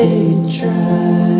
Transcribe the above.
say try.